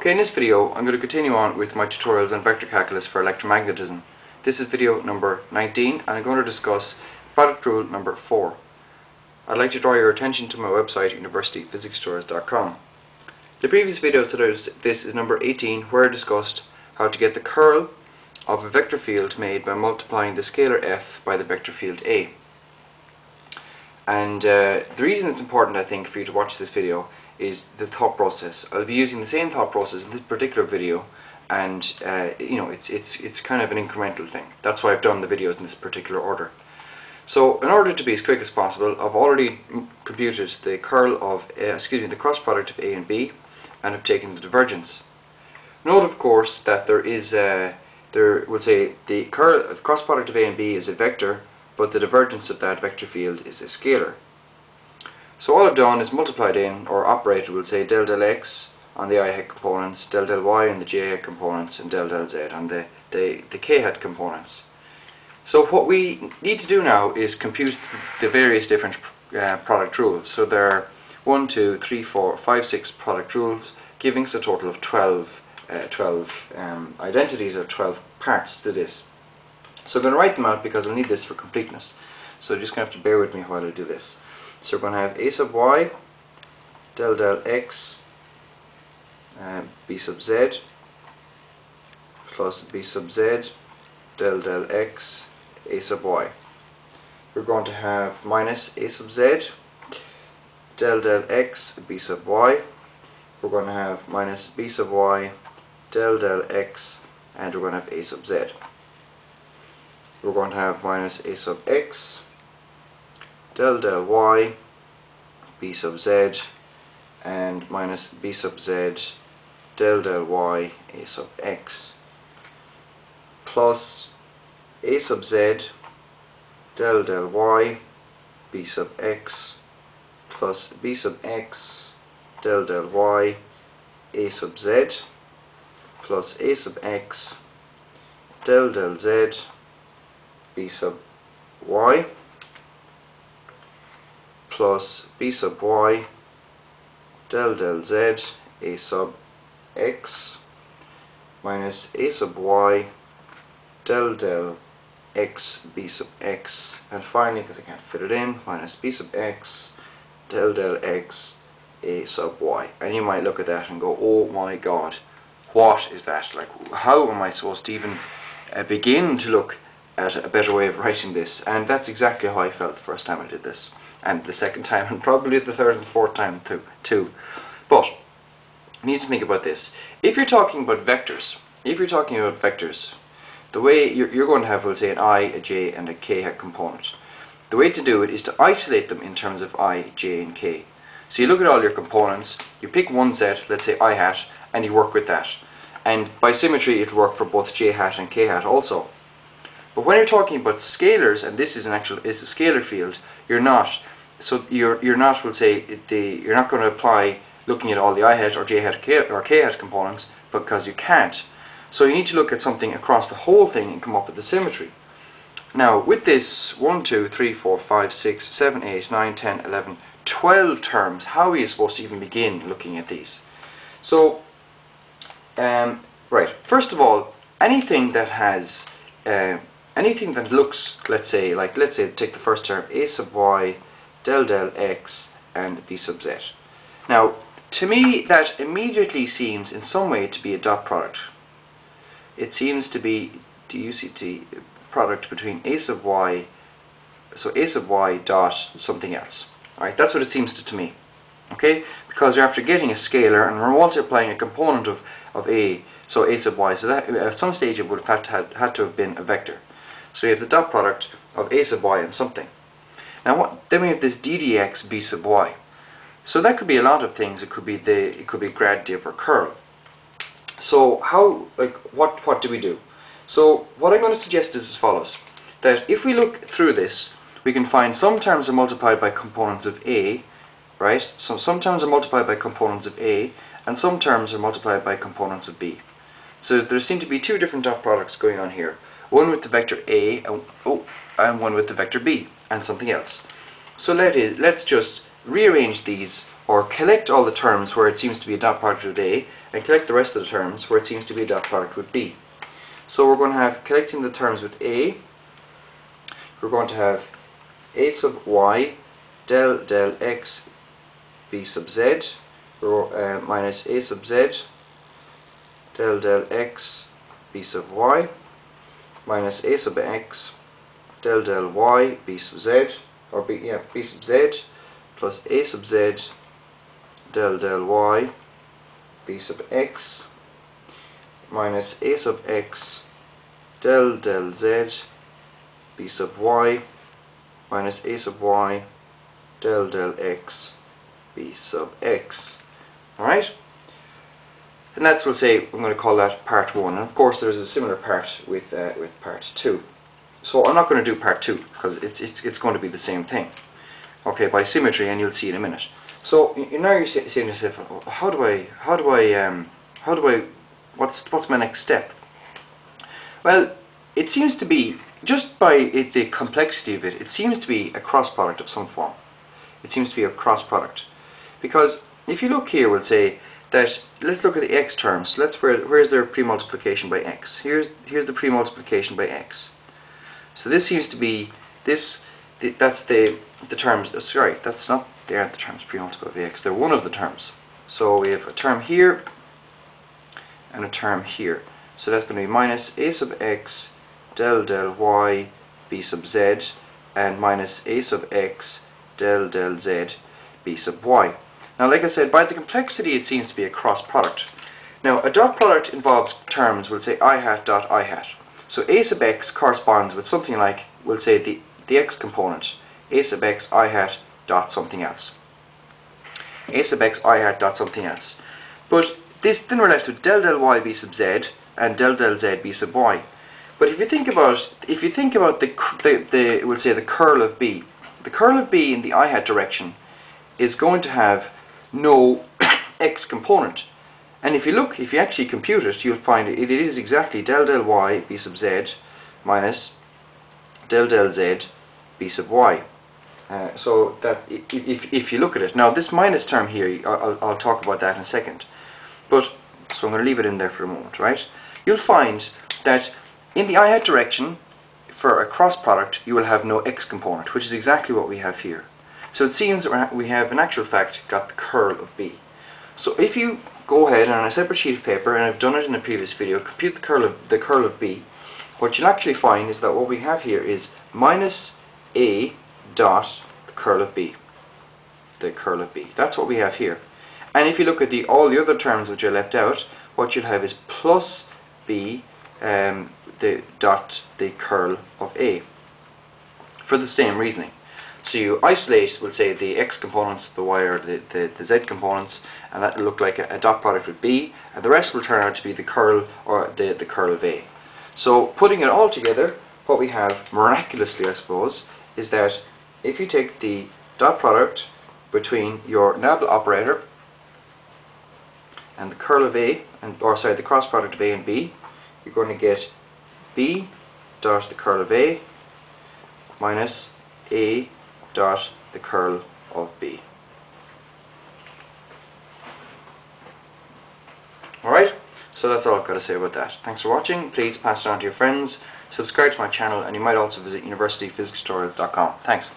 Okay, in this video I'm going to continue on with my tutorials on vector calculus for electromagnetism. This is video number 19 and I'm going to discuss product rule number 4. I'd like to draw your attention to my website universityphysicstutorials.com. The previous video to this is number 18 where I discussed how to get the curl of a vector field made by multiplying the scalar f by the vector field A. And uh, the reason it's important I think for you to watch this video is the thought process. I'll be using the same thought process in this particular video and uh, you know it's it's it's kind of an incremental thing. That's why I've done the videos in this particular order. So in order to be as quick as possible, I've already computed the curl of uh, excuse me the cross product of A and B, and have taken the divergence. Note of course that there is a there will say the curl the cross product of A and B is a vector, but the divergence of that vector field is a scalar. So all I've done is multiplied in, or operated, we'll say del del x on the i hat components, del del y on the j hat components, and del del z on the, the, the k hat components. So what we need to do now is compute the various different uh, product rules. So there are 1, 2, 3, 4, 5, 6 product rules, giving us a total of 12, uh, 12 um, identities or 12 parts to this. So I'm going to write them out because I'll need this for completeness. So you're just going to have to bear with me while I do this. So we're going to have a sub y, del del x, uh, b sub z, plus b sub z, del del x, a sub y. We're going to have minus a sub z, del del x, b sub y. We're going to have minus b sub y, del del x, and we're going to have a sub z. We're going to have minus a sub x, del del y b sub z and minus b sub z del del y a sub x plus a sub z del del y b sub x plus b sub x del del y a sub z plus a sub x del del z b sub y plus b sub y del del z a sub x minus a sub y del del x b sub x. And finally because I can't fit it in minus b sub x del del x a sub y. And you might look at that and go oh my god what is that? Like how am I supposed to even uh, begin to look at a better way of writing this? And that's exactly how I felt the first time I did this and the second time and probably the third and fourth time too. too. But you need to think about this. If you're talking about vectors, if you're talking about vectors, the way you're, you're going to have, we'll say, an i, a j, and a k hat component. The way to do it is to isolate them in terms of i, j, and k. So you look at all your components, you pick one set, let's say i hat, and you work with that. And by symmetry, it'll work for both j hat and k hat also. But when you're talking about scalars, and this is an actual is a scalar field, you're not. So you're you're not. We'll say the you're not going to apply looking at all the i hat or j hat or k hat components because you can't. So you need to look at something across the whole thing and come up with the symmetry. Now with this 1, 2, 3, 4, 5, 6, 7, 8, 9, 10, 11, 12 terms, how are you supposed to even begin looking at these? So, um, right, first of all, anything that has uh, anything that looks, let's say, like, let's say, take the first term, a sub y, del del x, and b sub z. Now, to me, that immediately seems in some way to be a dot product. It seems to be dot product between a sub y, so a sub y dot something else. Alright, that's what it seems to, to me. Okay, because you're after getting a scalar and we're multiplying a component of, of a, so a sub y, so that at some stage it would have had had, had to have been a vector. So we have the dot product of a sub y and something. Now what, then we have this ddx b sub y. So that could be a lot of things. It could be the it could be grad div or curl. So how like what what do we do? So what I'm going to suggest is as follows: that if we look through this, we can find some terms are multiplied by components of a, right? So some terms are multiplied by components of a, and some terms are multiplied by components of b. So there seem to be two different dot products going on here one with the vector A and, oh, and one with the vector B and something else. So let it, let's just rearrange these or collect all the terms where it seems to be a dot product with A and collect the rest of the terms where it seems to be a dot product with B. So we're going to have collecting the terms with A, we're going to have A sub y del del x b sub z uh, minus A sub z del del x b sub y minus A sub x del del y b sub z or b, yeah, b sub z plus A sub z del del y b sub x minus a sub x del del z b sub y minus a sub y del del x b sub x. Alright? And that's, we'll say, I'm going to call that part 1. And of course there's a similar part with, uh, with part 2. So I'm not going to do part 2 because it's, it's, it's going to be the same thing. Okay, by symmetry and you'll see in a minute. So you now you're saying to yourself, how do I, how do I, um, how do I, what's what's my next step? Well, it seems to be just by it, the complexity of it, it seems to be a cross product of some form. It seems to be a cross product because if you look here, we'll say that let's look at the x terms. Let's where where's their pre-multiplication by x? Here's here's the pre-multiplication by x. So this seems to be this. The, that's the the terms. Oh, sorry, that's not they aren't the terms pre-multiplied by x, they're one of the terms. So we have a term here and a term here. So that's going to be minus a sub x del del y b sub z and minus a sub x del del z b sub y. Now like I said, by the complexity it seems to be a cross product. Now a dot product involves terms, we'll say i hat dot i hat. So a sub x corresponds with something like, we'll say the, the x component, a sub x i hat dot something else. A sub x i hat dot something else. But this then we're left with del del y b sub z and del del z b sub y. But if you think about if you think about the the, the we'll say the curl of b, the curl of b in the i hat direction is going to have no x component. And if you look, if you actually compute it, you'll find it, is exactly del del y b sub z minus del del z b sub y. Uh, so that if, if you look at it, now this minus term here, I'll, I'll talk about that in a second. But, so I'm going to leave it in there for a moment, right? You'll find that in the i-hat direction, for a cross product, you will have no x component, which is exactly what we have here. So it seems that we have, in actual fact, got the curl of b. So if you go ahead and on a separate sheet of paper, and I've done it in a previous video, compute the curl of, the curl of b, what you'll actually find is that what we have here is minus a dot the curl of b. The curl of b. That's what we have here. And if you look at the all the other terms which are left out, what you'll have is plus b um, the dot the curl of a for the same reasoning. So you isolate, we'll say, the x components, the y or the, the, the z components, and that will look like a, a, dot product with b, and the rest will turn out to be the curl or the, the curl of a. So putting it all together, what we have, miraculously I suppose, is that if you take the dot product between your nabla operator and the curl of A, and or sorry, the cross product of A and B, you're going to get B dot the curl of A minus A dot the curl of B. Alright, so that's all I've got to say about that. Thanks for watching. Please pass it on to your friends, subscribe to my channel, and you might also visit universityphysicstutorials.com. Thanks.